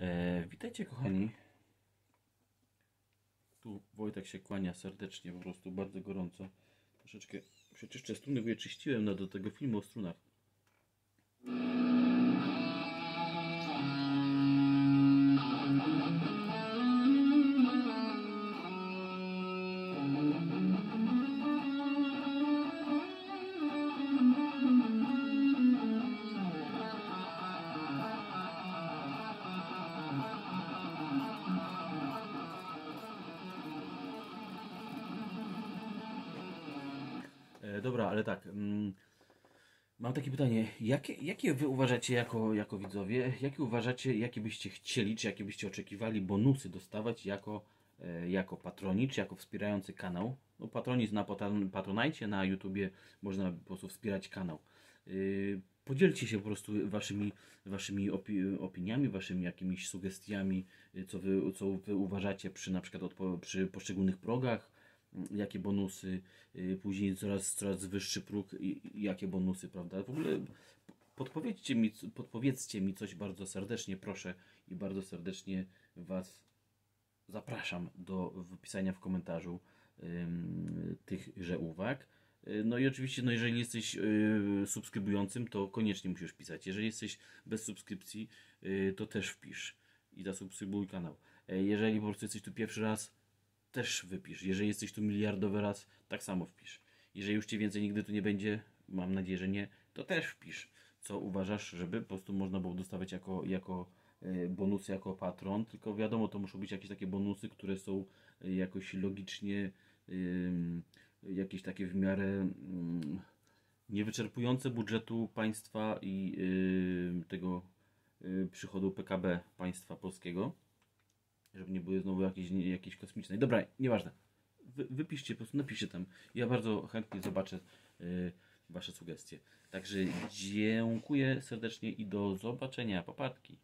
E, witajcie kochani. Tu Wojtek się kłania serdecznie, po prostu bardzo gorąco. Troszeczkę przeczyszczę struny, bo je czyściłem no, do tego filmu o strunach. Dobra, ale tak. Mm, mam takie pytanie. Jakie, jakie wy uważacie jako, jako widzowie, jakie uważacie, jakie byście chcieli, czy jakie byście oczekiwali bonusy dostawać jako, e, jako patroni, czy jako wspierający kanał? No patronizm na patron, Patronite, na YouTubie można po prostu wspierać kanał. Yy, podzielcie się po prostu waszymi, waszymi opi opiniami, waszymi jakimiś sugestiami, co wy, co wy uważacie przy na przykład przy poszczególnych progach, jakie bonusy, y, później coraz, coraz wyższy próg, i, jakie bonusy, prawda? W ogóle podpowiedzcie mi, podpowiedzcie mi coś bardzo serdecznie, proszę i bardzo serdecznie Was zapraszam do wpisania w komentarzu tychże uwag. Y, No i oczywiście, no jeżeli jesteś y, subskrybującym, to koniecznie musisz pisać. Jeżeli jesteś bez subskrypcji, y, to też wpisz i zasubskrybuj kanał. E, Jeżeli po prostu jesteś tu pierwszy raz, też wypisz. Jeżeli jesteś tu miliardowy raz, tak samo wpisz. Jeżeli już Cię więcej nigdy tu nie będzie, mam nadzieję, że nie, to też wpisz. Co uważasz, żeby po prostu można było dostawać jako, jako e, bonusy, jako patron, tylko wiadomo, to muszą być jakieś takie bonusy, które są e, jakoś logicznie jakieś takie w miarę ym, niewyczerpujące budżetu państwa i tego y, przychodu PKB państwa polskiego, żeby nie były znowu jakieś, nie- jakieś kosmiczne. Dobra, nieważne. Wy, wypiszcie, po prostu napiszcie tam. Ja bardzo chętnie zobaczę y, Wasze sugestie. Także dziękuję serdecznie i do zobaczenia. Popatki.